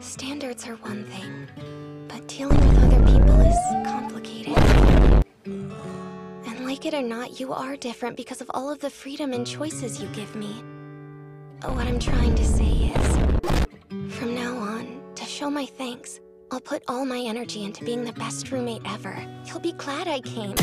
Standards are one thing, but dealing with other people is complicated. And like it or not, you are different because of all of the freedom and choices you give me. What I'm trying to say is, from now on, to show my thanks, I'll put all my energy into being the best roommate ever. You'll be glad I came.